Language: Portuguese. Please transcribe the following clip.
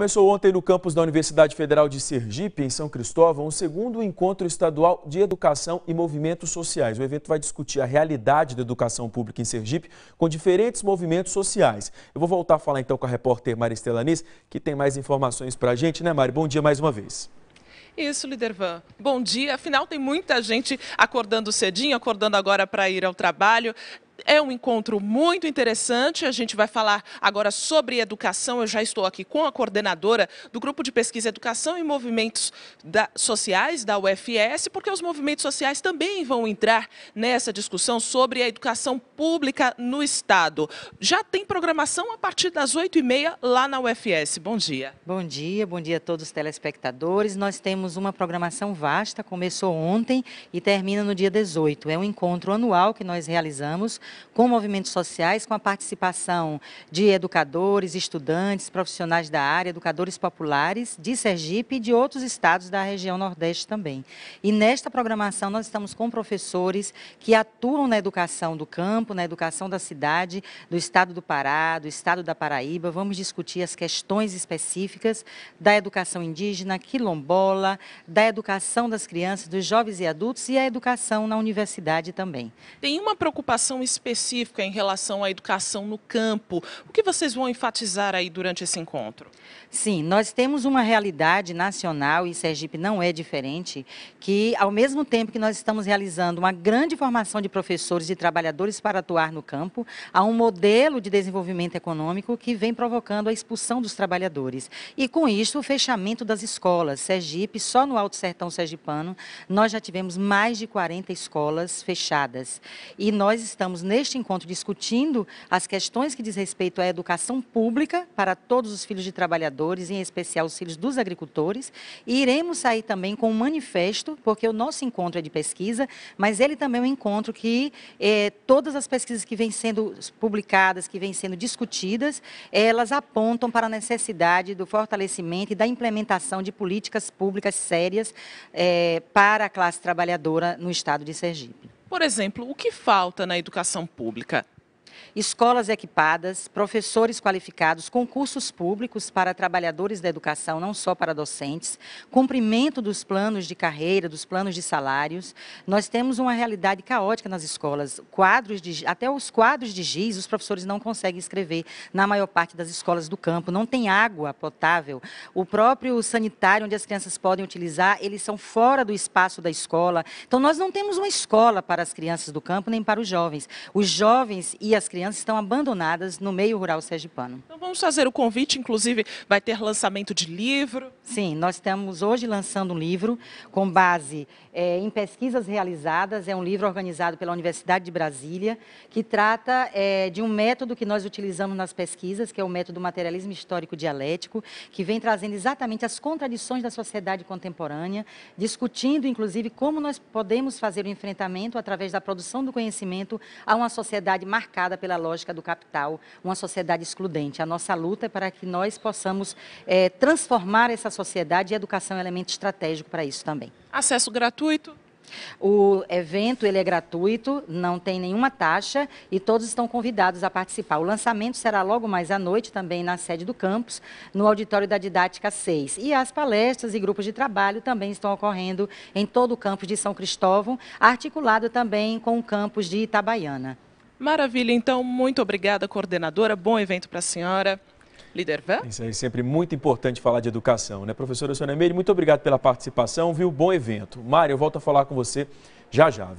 Começou ontem no campus da Universidade Federal de Sergipe, em São Cristóvão, o segundo encontro estadual de educação e movimentos sociais. O evento vai discutir a realidade da educação pública em Sergipe com diferentes movimentos sociais. Eu vou voltar a falar então com a repórter Maristela Nis, que tem mais informações para a gente, né, Mari? Bom dia mais uma vez. Isso, líder Van. Bom dia. Afinal, tem muita gente acordando cedinho, acordando agora para ir ao trabalho. É um encontro muito interessante. A gente vai falar agora sobre educação. Eu já estou aqui com a coordenadora do Grupo de Pesquisa Educação e Movimentos da, Sociais da UFS, porque os movimentos sociais também vão entrar nessa discussão sobre a educação pública no Estado. Já tem programação a partir das 8h30 lá na UFS. Bom dia. Bom dia, bom dia a todos os telespectadores. Nós temos uma programação vasta, começou ontem e termina no dia 18. É um encontro anual que nós realizamos com movimentos sociais, com a participação de educadores, estudantes, profissionais da área, educadores populares de Sergipe e de outros estados da região Nordeste também. E nesta programação nós estamos com professores que atuam na educação do campo, na educação da cidade, do estado do Pará, do estado da Paraíba. Vamos discutir as questões específicas da educação indígena, quilombola, da educação das crianças, dos jovens e adultos e a educação na universidade também. Tem uma preocupação específica específica em relação à educação no campo. O que vocês vão enfatizar aí durante esse encontro? Sim, nós temos uma realidade nacional, e Sergipe não é diferente, que ao mesmo tempo que nós estamos realizando uma grande formação de professores e trabalhadores para atuar no campo, há um modelo de desenvolvimento econômico que vem provocando a expulsão dos trabalhadores. E com isso, o fechamento das escolas. Sergipe, só no Alto Sertão Sergipano, nós já tivemos mais de 40 escolas fechadas. E nós estamos neste encontro discutindo as questões que diz respeito à educação pública para todos os filhos de trabalhadores, em especial os filhos dos agricultores, e iremos sair também com um manifesto, porque o nosso encontro é de pesquisa, mas ele também é um encontro que eh, todas as pesquisas que vêm sendo publicadas, que vêm sendo discutidas, elas apontam para a necessidade do fortalecimento e da implementação de políticas públicas sérias eh, para a classe trabalhadora no estado de Sergipe. Por exemplo, o que falta na educação pública? Escolas equipadas, professores qualificados, concursos públicos para trabalhadores da educação, não só para docentes, cumprimento dos planos de carreira, dos planos de salários. Nós temos uma realidade caótica nas escolas. Quadros de, até os quadros de giz, os professores não conseguem escrever na maior parte das escolas do campo. Não tem água potável. O próprio sanitário, onde as crianças podem utilizar, eles são fora do espaço da escola. Então, nós não temos uma escola para as crianças do campo, nem para os jovens. Os jovens e as crianças estão abandonadas no meio rural sergipano. Então vamos fazer o convite, inclusive vai ter lançamento de livro. Sim, nós estamos hoje lançando um livro com base é, em pesquisas realizadas. É um livro organizado pela Universidade de Brasília, que trata é, de um método que nós utilizamos nas pesquisas, que é o método materialismo histórico dialético, que vem trazendo exatamente as contradições da sociedade contemporânea, discutindo, inclusive, como nós podemos fazer o enfrentamento através da produção do conhecimento a uma sociedade marcada pela lógica do capital, uma sociedade excludente. A nossa luta é para que nós possamos é, transformar essa sociedade e a educação é um elemento estratégico para isso também. Acesso gratuito? O evento ele é gratuito, não tem nenhuma taxa e todos estão convidados a participar. O lançamento será logo mais à noite, também na sede do campus, no auditório da Didática 6. E as palestras e grupos de trabalho também estão ocorrendo em todo o campus de São Cristóvão, articulado também com o campus de Itabaiana. Maravilha, então, muito obrigada, coordenadora. Bom evento para a senhora. Líder Vé? Isso é sempre muito importante falar de educação, né? Professora Sônia Meire, muito obrigado pela participação, viu? Bom evento. Mário, eu volto a falar com você já já, viu?